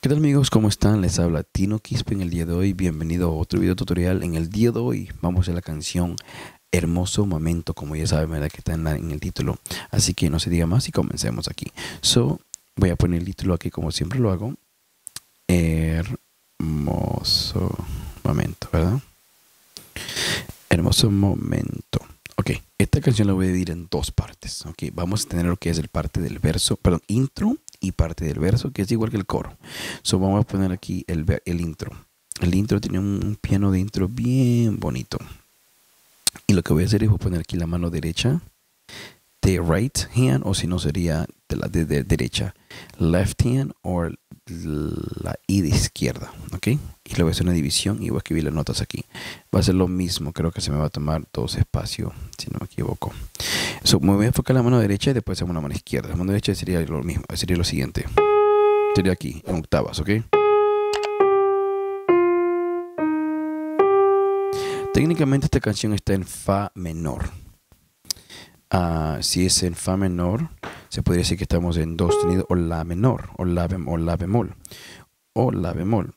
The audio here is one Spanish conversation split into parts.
¿Qué tal amigos? ¿Cómo están? Les habla Tino Quispe en el día de hoy. Bienvenido a otro video tutorial. En el día de hoy vamos a la canción Hermoso Momento, como ya saben, ¿verdad? que está en, en, el título. Así que no se diga más y comencemos aquí. So, voy a poner el título aquí como siempre lo hago. Hermoso Momento, ¿verdad? Hermoso Momento. Ok, esta canción la voy a dividir en dos partes. Ok, vamos a tener lo que es el parte del verso, perdón, intro y parte del verso, que es igual que el coro. So vamos a poner aquí el, el intro. El intro tiene un, piano de intro bien bonito. Y lo que voy a hacer es voy a poner aquí la mano derecha de right hand, o si no sería de la de, derecha, left hand o la I de izquierda, ¿ok? Y le voy a hacer una división y voy a escribir las notas aquí. Va a ser lo mismo, creo que se me va a tomar dos espacios, si no me equivoco. So, me voy a enfocar la mano derecha y después hago una mano izquierda. La mano derecha sería lo mismo, sería lo siguiente. Sería aquí, en octavas, ¿ok? Técnicamente esta canción está en Fa menor. Uh, si es en Fa menor, se podría decir que estamos en Do sostenido o La menor, La, o la bemol, o La bemol.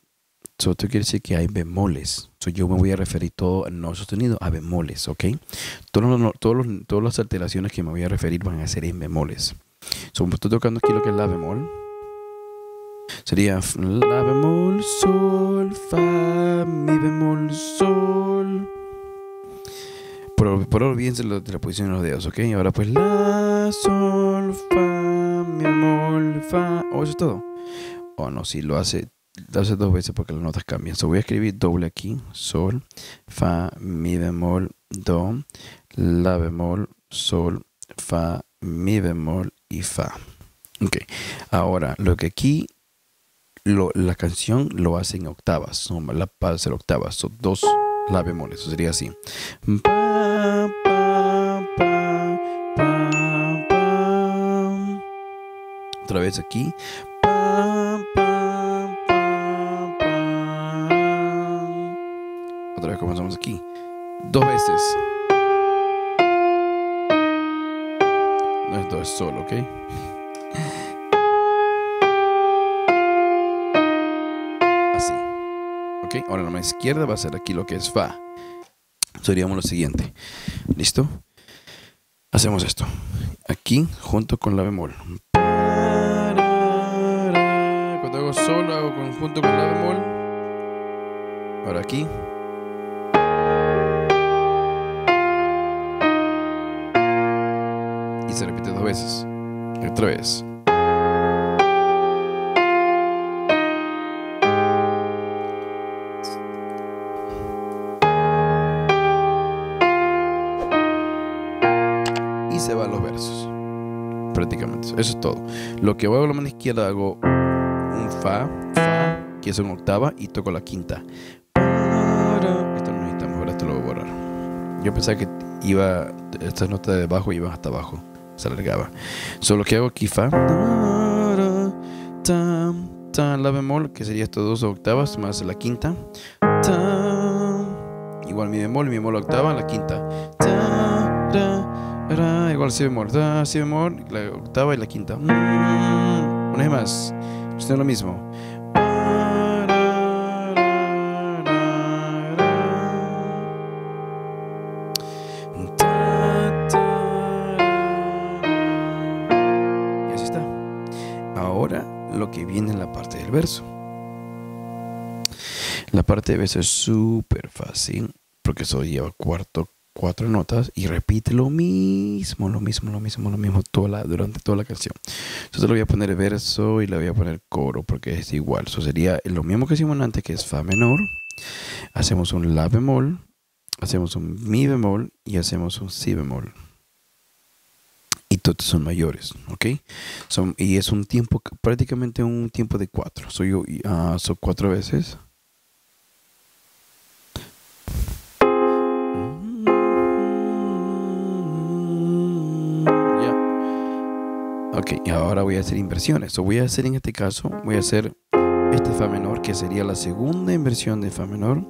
So, esto quiere decir que hay bemoles. So, yo me voy a referir todo no sostenido a bemoles, ¿ok? Todos los, todos todas las alteraciones que me voy a referir van a ser en bemoles. So, estoy tocando aquí lo que es La bemol. Sería La bemol, Sol, Fa, Mi bemol, Sol. Por, por olvídense de la posición de los dedos, ¿ok? Ahora pues La, Sol, Fa, Mi bemol, Fa. ¿O oh, eso es todo? O no, si lo hace hace dos veces porque las notas cambian. So voy a escribir doble aquí. Sol, Fa, Mi bemol, Do, La bemol, Sol, Fa, Mi bemol y Fa. Ok. Ahora, lo que aquí lo, la canción lo hace en octavas. La para hacer octavas. Son dos La bemoles. Eso sería así. Pa, pa, pa, pa. Otra vez aquí. Comenzamos aquí. Dos veces. No es dos, es solo, ¿ok? ahora la mano izquierda va a ser aquí lo que es Fa. Seríamos lo siguiente. ¿Listo? Hacemos esto. Aquí junto con la bemol. Cuando hago solo hago junto con la bemol. Ahora aquí. Otra vez. se van los versos. Prácticamente. Eso es todo. Lo que hago a la mano izquierda hago un fa, fa, que es una octava, y toco la quinta. Esto no necesitamos, ahora esto lo voy a borrar. Yo pensaba que iba, estas notas de abajo iban hasta abajo. Se alargaba. Solo que hago aquí fa. La bemol, que sería estas dos octavas, más la quinta. Igual mi bemol, mi bemol octava, la quinta igual si bemol, si bemol, la octava y la quinta. Mm, una vez más, es lo mismo. Verso. La parte del verso es súper fácil porque eso lleva cuarto, cuatro notas y repite lo mismo, lo mismo, lo mismo, lo mismo toda durante toda la canción. Entonces le voy a poner verso y le voy a poner coro porque es igual. Eso sería lo mismo que hicimos antes, que es Fa menor. Hacemos un La bemol, hacemos un Mi bemol y hacemos un Si bemol. Y todos son mayores, ¿ok? Son, y es un tiempo, prácticamente un tiempo de cuatro. Soy uh, son cuatro veces. Ok, y ahora voy a hacer inversiones. O voy a hacer en este caso, voy a hacer este Fa menor, que sería la segunda inversión de Fa menor.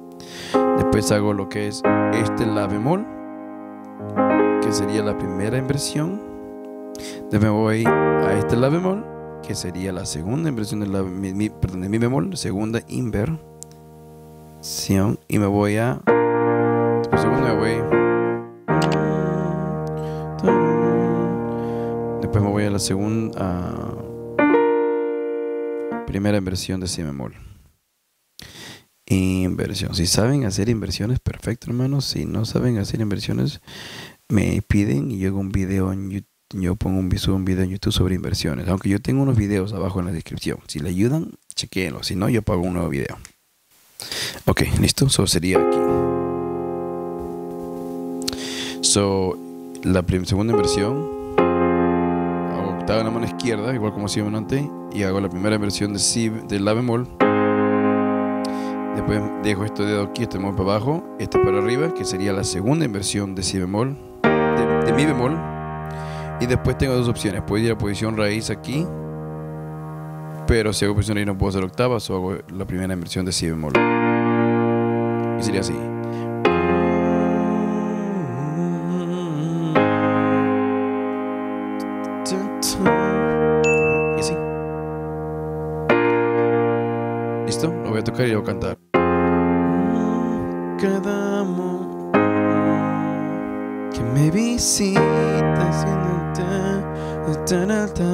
Después hago lo que es este La bemol, que sería la primera inversión. Después voy a este La bemol, que sería la segunda inversión de la mi, mi- perdón, de mi bemol, segunda inversión y me voy a me voy después me voy a la segunda primera inversión de si bemol. Inversión. Si saben hacer inversiones, perfecto, hermanos. Si no saben hacer inversiones, me piden y yo hago un video en YouTube. Yo pongo un, subo un video en YouTube sobre inversiones. Aunque yo tengo unos videos abajo en la descripción. Si le ayudan, chequeenlo. Si no, yo pago un nuevo video. Ok, listo. Eso sería aquí. So, la segunda inversión. Hago octava en la mano izquierda, igual como hacía antes. Y hago la primera inversión de, si, de la bemol. Después dejo este dedo aquí, este bemol para abajo, este para arriba, que sería la segunda inversión de si bemol, de mi bemol. Y después tengo dos opciones. Puedo ir a posición raíz aquí, pero si hago posición raíz no puedo hacer octava, o hago la primera inversión de si bemol. Y sería así. Y así. ¿Listo? Lo voy a tocar y lo voy a cantar. Cada que me visita tan, tan alta.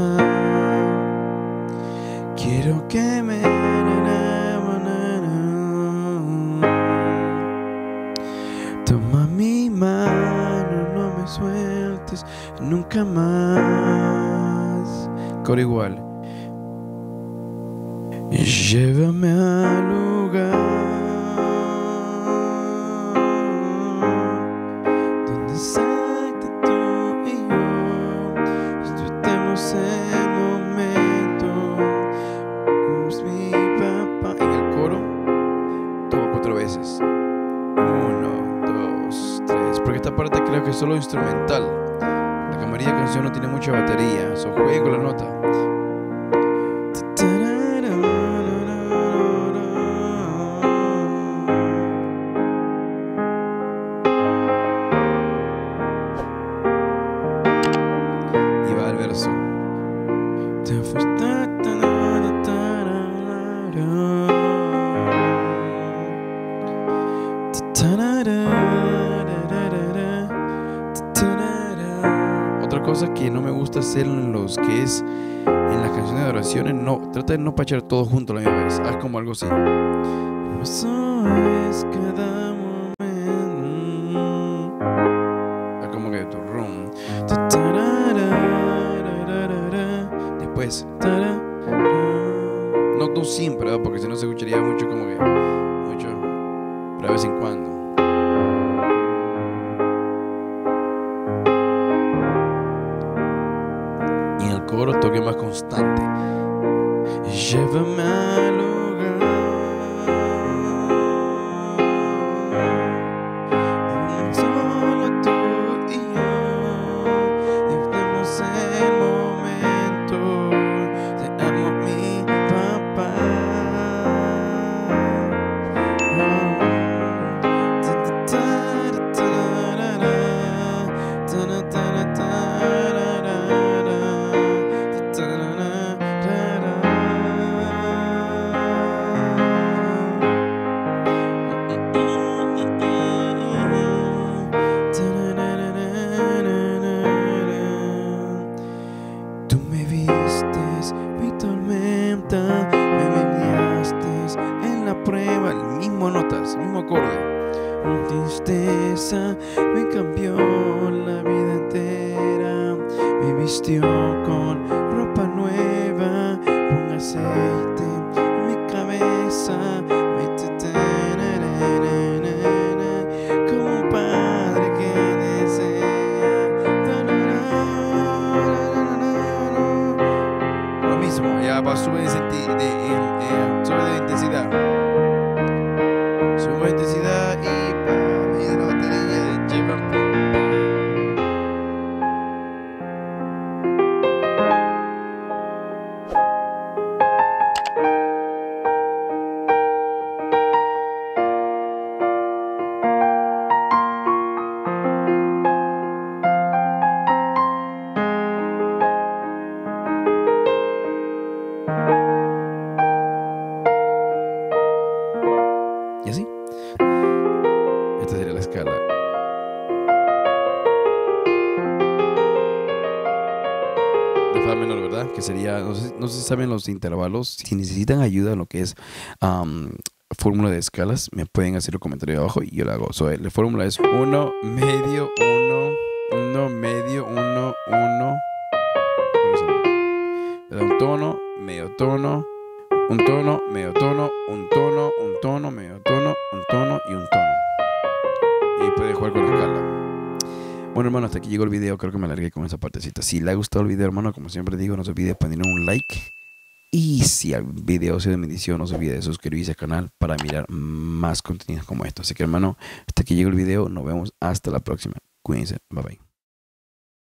Quiero que me Toma mi mano, no me sueltes nunca más. Coro igual. Llévame al lugar instrumental. La camarilla canción no tiene mucha batería. So jueguen con la nota. Que no me gusta hacer en los que es en las canciones de oraciones, no, trata de no pachar todo junto a la misma vez. Haz como algo así. Después. No tú siempre, porque si no se escucharía mucho como que. Mucho. Pero de vez en cuando. Y en el coro toque más constante. Llévame no sé, si saben los intervalos. Si necesitan ayuda en lo que es am, fórmula de escalas, me pueden hacer un comentario abajo y yo lo hago. So, la fórmula es 1, medio, 1, 1, medio, 1, 1. Le da un tono, medio tono, un tono, medio tono, un tono, un tono, medio tono, un tono y un tono. Y puede jugar con la escala. Bueno, hermano, hasta aquí llegó el video. Creo que me alargué con esa partecita. Si le ha gustado el video, hermano, como siempre digo, no se olvide de poner un like. Y si el video ha sido de bendición, no se olvide de suscribirse al canal para mirar más contenidos como esto. Así que, hermano, hasta aquí llegó el video. Nos vemos hasta la próxima. Cuídense. Bye bye.